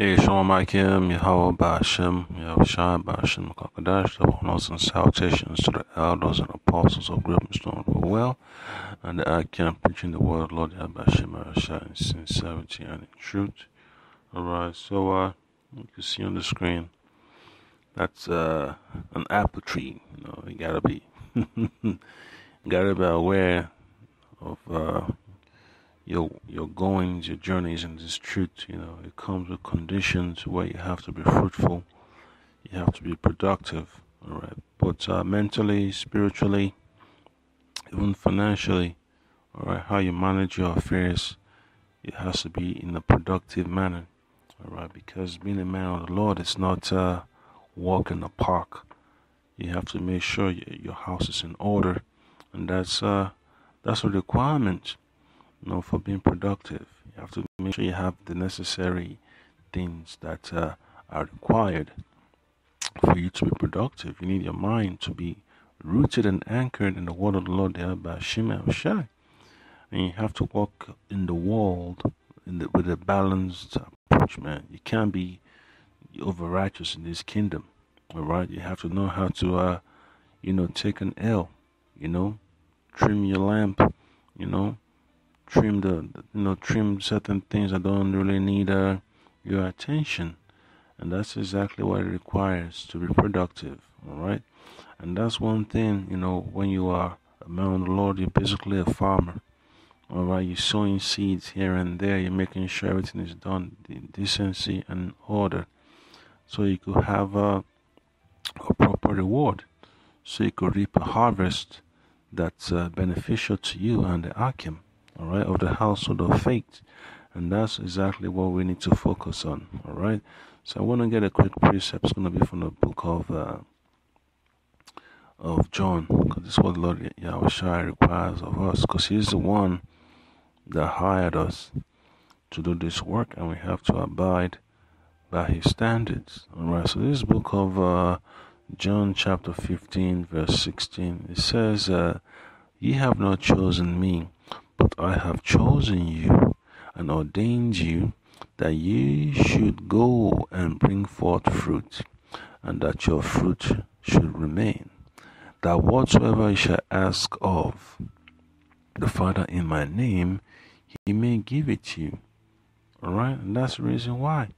Hey, Shalom Akim, Yahweh Ba'ashem, Yahushai Ba'ashem, Kakadash, the honors and salutations to the elders and apostles of Great Stone well, and the Akim preaching the word of Lord Yahweh in sincerity and in truth. Alright, so uh, you can see on the screen, that's uh, an apple tree. You know, you gotta be, you gotta be aware of uh, your your goings, your journeys in this truth. You know, it comes with conditions where you have to be fruitful, you have to be productive. All right, but uh, mentally, spiritually, even financially, all right, how you manage your affairs, it has to be in a productive manner. All right, because being a man of the Lord is not uh, walk in the park. You have to make sure your house is in order, and that's uh, that's a requirement you know, for being productive. You have to make sure you have the necessary things that uh, are required for you to be productive. You need your mind to be rooted and anchored in the word of the Lord there by Shema Shai. And you have to walk in the world in the, with a balanced approach, man. You can't be over righteous in this kingdom. All right, you have to know how to, uh, you know, take an L. You know, trim your lamp. You know, trim the you know trim certain things that don't really need uh, your attention. And that's exactly what it requires to be productive all right? And that's one thing you know when you are a man of the lord you're basically a farmer all right? You're sowing seeds here and there. You're making sure everything is done in decency and order. So you could have a, a proper reward. So you could reap a harvest that's uh, beneficial to you and the akim all right, of the household of faith. And that's exactly what we need to focus on, all right? So I want to get a quick precept. It's going to be from the book of uh, of John, because this is what Lord Yahweh requires of us, because He's the one that hired us to do this work, and we have to abide by His standards. All right. So this book of uh, John, chapter 15, verse 16, it says, uh, "Ye have not chosen me." But I have chosen you and ordained you that ye should go and bring forth fruit, and that your fruit should remain, that whatsoever ye shall ask of the Father in my name, he may give it to you. Alright? And that's the reason why.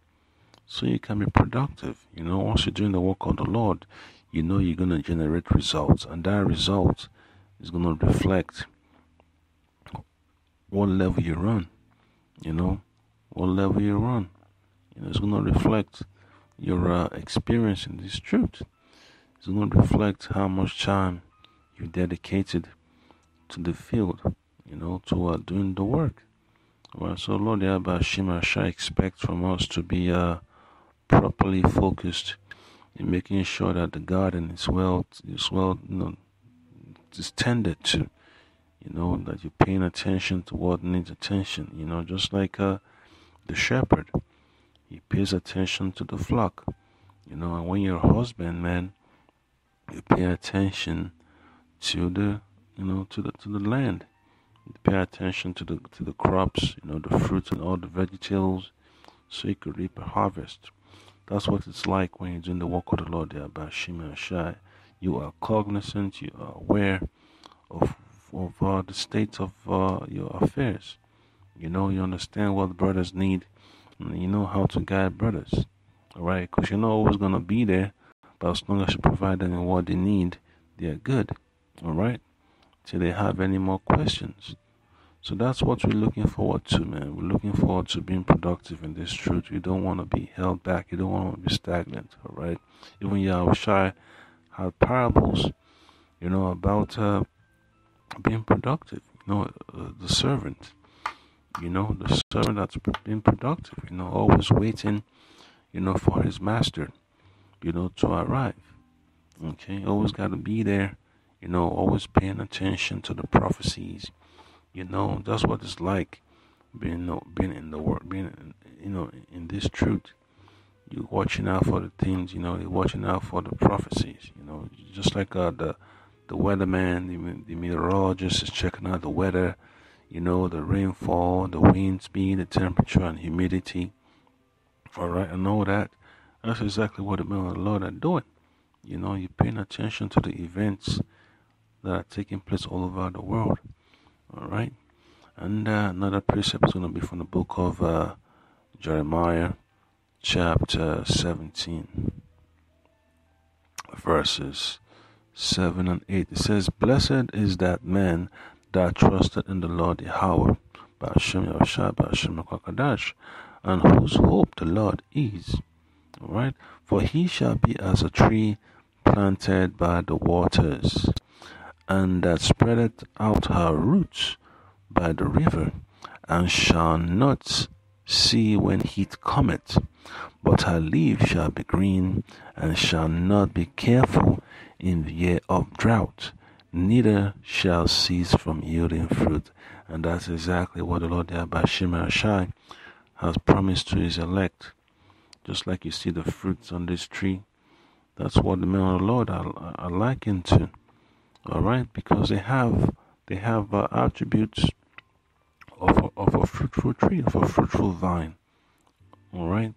So you can be productive. You know, once you're doing the work of the Lord, you know you're going to generate results, and that result is going to reflect what level you run, you know, what level you run. You know, it's going to reflect your uh, experience in this truth. It's going to reflect how much time you dedicated to the field, you know, to uh, doing the work. Well, so Lord Shema Shai expects from us to be uh, properly focused in making sure that the garden is well, is well, you know, is tended to you know that you're paying attention to what needs attention you know just like uh, the shepherd. He pays attention to the flock you know and when you're a husband man you pay attention to the you know to the to the land. You pay attention to the to the crops you know the fruits and all the vegetables so you could reap a harvest. That's what it's like when you're doing the work of the lord there Shema Shai you are cognizant you are aware of of uh, the state of uh, your affairs. You know, you understand what brothers need, and you know how to guide brothers. All right, because you're not always gonna be there, but as long as you provide them what they need, they're good. All right, till they have any more questions. So that's what we're looking forward to, man. We're looking forward to being productive in this truth. You don't want to be held back. You don't want to be stagnant. All right. Even Yahweh Shai had parables, you know, about uh, being productive. You know, uh, the servant. You know, the servant that's being productive. You know, always waiting. You know, for his master. You know, to arrive. Okay, always got to be there. You know, always paying attention to the prophecies. You know, that's what it's like being being in the work, being you know in this truth. You're watching out for the things. You know, you're watching out for the prophecies. You know, just like uh, the the weatherman, the, the meteorologist is checking out the weather, you know, the rainfall, the wind speed, the temperature, and humidity. All right, I know that. That's exactly what the men of the Lord are doing. You know, you're paying attention to the events that are taking place all over the world. All right. And uh, another precept is going to be from the book of uh, Jeremiah, chapter 17, verses 7 and 8. It says, Blessed is that man that trusted in the Lord Yahweh, and whose hope the Lord is. All right. For he shall be as a tree planted by the waters, and that spreadeth out her roots by the river, and shall not see when heat cometh, but her leaf shall be green, and shall not be careful in the year of drought, neither shall cease from yielding fruit. And that's exactly what the Lord Yahweh Shai has promised to his elect. Just like you see the fruits on this tree, that's what the men of the Lord are, are likened to. All right, because they have they have uh, attributes of a, of a fruitful tree, of a fruitful vine. All right.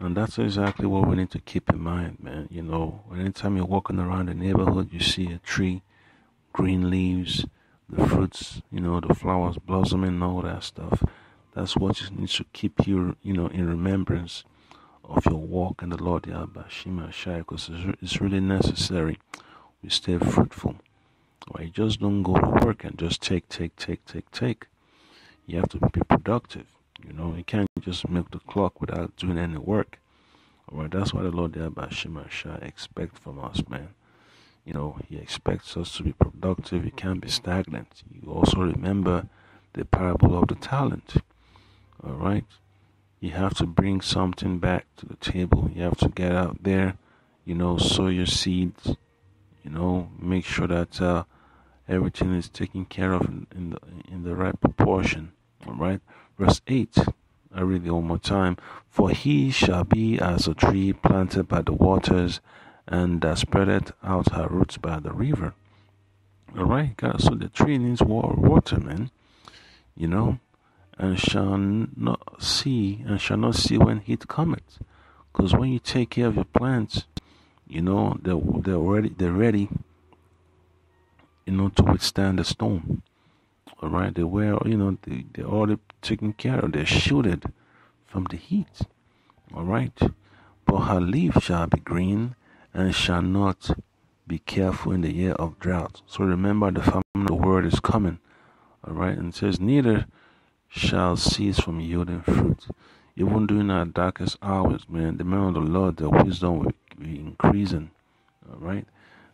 And that's exactly what we need to keep in mind, man. You know, anytime you're walking around the neighborhood, you see a tree, green leaves, the fruits, you know, the flowers blossoming, all that stuff. That's what you need to keep you, you know, in remembrance of your walk in the Lord Yahweh Shai, because it's really necessary we stay fruitful. Right? Just don't go to work and just take, take, take, take, take. You have to be productive. You know, you can't just milk the clock without doing any work. All right, that's what the Lord Shai expects from us, man. You know, He expects us to be productive. You can't be stagnant. You also remember the parable of the talent. All right, you have to bring something back to the table. You have to get out there, you know, sow your seeds. You know, make sure that uh, everything is taken care of in, in the in the right proportion. All right. Verse 8. I read it one more time. For he shall be as a tree planted by the waters and that spreadeth out her roots by the river. All right, guys. So the tree needs water, man. You know, and shall not see and shall not see when heat cometh. Because when you take care of your plants, you know they're they're ready. They're ready. You know to withstand the storm. All right, they were, you know, they, they're all taken care of. They're shielded from the heat. All right. But her leaf shall be green and shall not be careful in the year of drought. So remember the famine of the world is coming. All right. And says, neither shall cease from yielding fruit. Even during our darkest hours, man, the man of the Lord, the wisdom will be increasing. All right.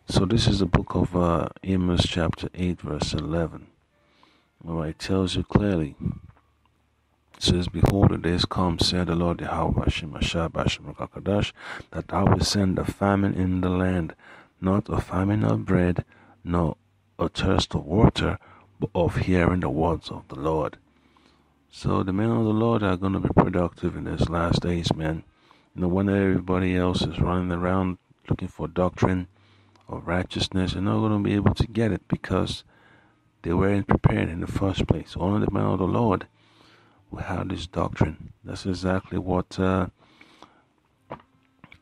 So this is the book of uh, Amos chapter 8, verse 11. It tells you clearly. It says, Behold, the days come, said the Lord Yahweh, Hashem, Hashem, that I will send a famine in the land, not a famine of bread, nor a thirst of water, but of hearing the words of the Lord. So the men of the Lord are going to be productive in these last days, man. You know, when everybody else is running around looking for doctrine of righteousness, they're not going to be able to get it because they weren't prepared in the first place. Only the man of the Lord will have this doctrine. That's exactly what uh,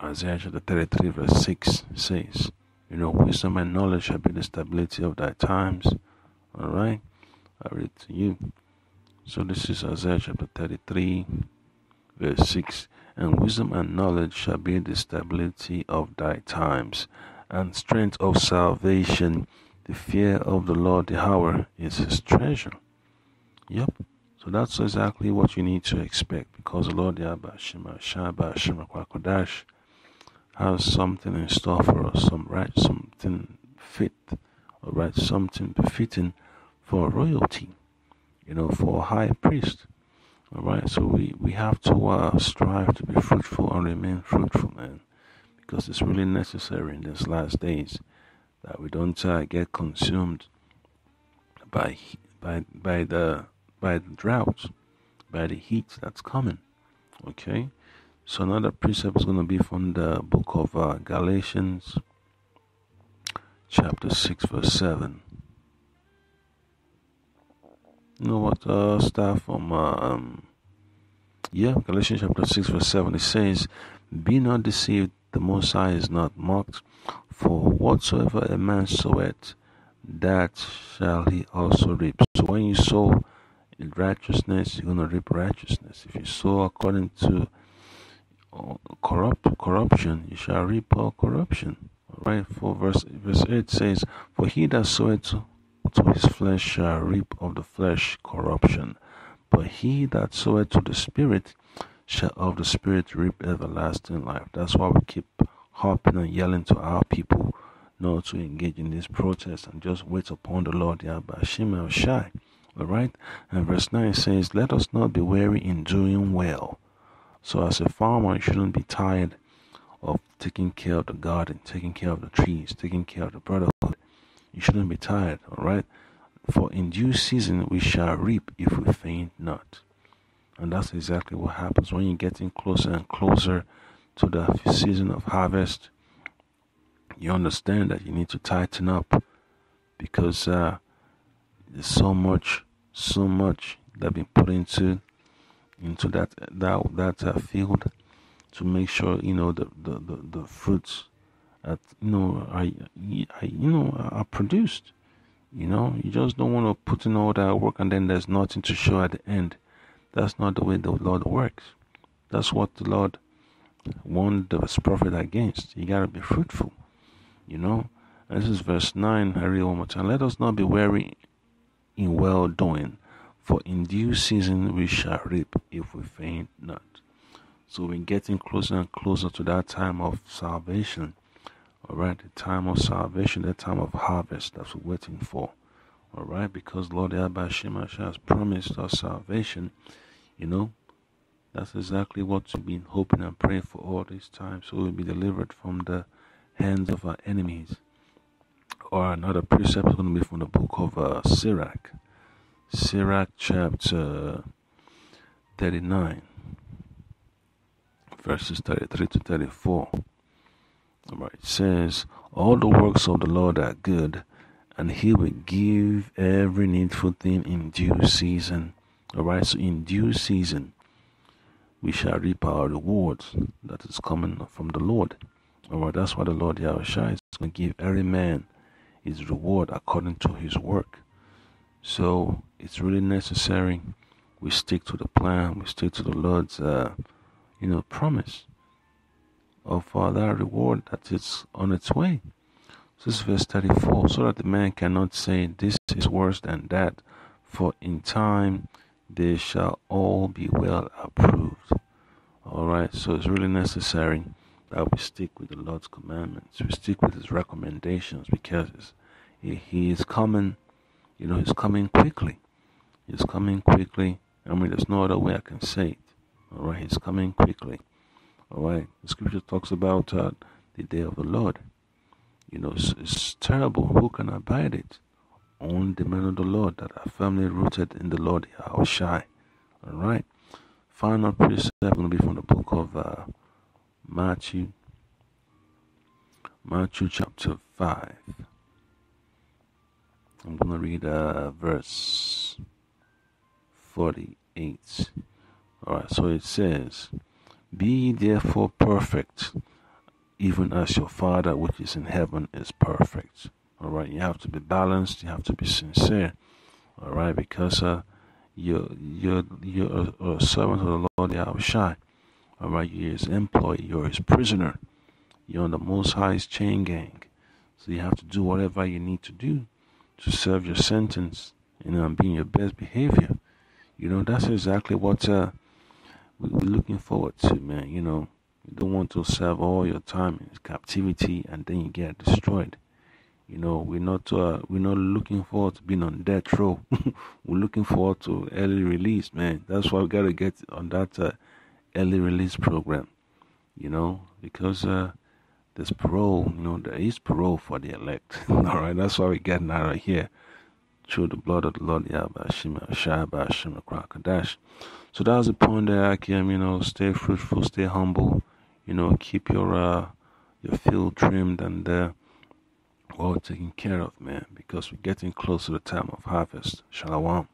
Isaiah chapter 33, verse 6 says. You know, wisdom and knowledge shall be the stability of thy times. All right? I read to you. So this is Isaiah chapter 33, verse 6. And wisdom and knowledge shall be the stability of thy times, and strength of salvation the fear of the Lord Yahweh is his treasure. Yep. So that's exactly what you need to expect because the Lord Yahweh Shema Shaba Shema Kwakodash has something in store for us, some right something fit, or right something befitting for royalty, you know, for a high priest. All right, so we, we have to uh, strive to be fruitful and remain fruitful, man, because it's really necessary in these last days that we don't uh, get consumed by by by the by the drought, by the heat that's coming. Okay, so another precept is going to be from the book of uh, Galatians, chapter six, verse seven. You know what? Uh, from um, Yeah, Galatians chapter 6, verse 7, it says, Be not deceived, the Most High is not mocked, for whatsoever a man soweth, that shall he also reap. So when you sow in righteousness, you're going to reap righteousness. If you sow according to uh, corrupt corruption, you shall reap all corruption. Right, for verse verse 8 says, For he that soweth to, to his flesh shall reap of the flesh corruption, but he that soweth to the Spirit shall of the Spirit reap everlasting life. That's why we keep harping and yelling to our people not to engage in this protest and just wait upon the Lord Yahweh Shai. Alright? And verse 9 says, Let us not be weary in doing well. So as a farmer, you shouldn't be tired of taking care of the garden, taking care of the trees, taking care of the brotherhood. You shouldn't be tired, alright? For in due season we shall reap if we faint not. And that's exactly what happens when you're getting closer and closer to the season of harvest. You understand that you need to tighten up because uh, there's so much, so much that been put into into that that that uh, field to make sure you know the the the, the fruits that you know are, are you know are produced you know, you just don't want to put in all that work and then there's nothing to show at the end. That's not the way the Lord works. That's what the Lord warned the prophet against. You gotta be fruitful. You know? This is verse 9. I read one more time. Let us not be weary in well doing, for in due season we shall reap if we faint not. So we're getting closer and closer to that time of salvation. All right, the time of salvation, the time of harvest that we're waiting for. All right, because Lord Abba has promised us salvation. You know, that's exactly what we've been hoping and praying for all this time. So we'll be delivered from the hands of our enemies. Or another precept is going to be from the book of uh, Sirach. Sirach chapter 39, verses 33 to 34. Right, it says, All the works of the Lord are good, and He will give every needful thing in due season. Alright, so in due season, we shall reap our rewards that is coming from the Lord. Alright, that's why the Lord Yahushua is going to give every man his reward according to his work. So it's really necessary we stick to the plan, we stick to the Lord's, uh, you know, promise of uh, that reward that is on its way. So this is verse 34. So that the man cannot say, This is worse than that, for in time they shall all be well approved. Alright, so it's really necessary that we stick with the Lord's commandments, we stick with His recommendations because He is coming, you know, He's coming quickly. He's coming quickly. I mean, there's no other way I can say it. Alright, He's coming quickly. All right, the scripture talks about uh, the day of the Lord. You know, it's, it's, terrible. Who can abide it? Only the men of the Lord that are firmly rooted in the Lord are shy. All right. Final precept to be from the book of uh, Matthew. Matthew chapter 5. I'm going to read uh, verse 48. All right, so it says, be therefore perfect, even as your Father which is in heaven is perfect. All right, you have to be balanced. You have to be sincere. All right, because uh, you're you're you're a, a servant of the Lord Yahushua. All right, you're His employee. You're His prisoner. You're on the Most High's chain gang. So you have to do whatever you need to do to serve your sentence. You know, and be in your best behavior. You know, that's exactly what uh, we're looking forward to, man. You know, you don't want to serve all your time in captivity and then you get destroyed. You know, we're not uh, we're not looking forward to being on death row. we're looking forward to early release, man. That's why we gotta get on that uh, early release program. You know, because uh, there's parole. You know, there is parole for the elect. all right, that's why we're getting out of here through the blood of the Lord Kadash. So that was the point there, Akim, you know, stay fruitful, stay humble, you know, keep your uh your field trimmed and uh well taken care of, man, because we're getting close to the time of harvest. Shalom.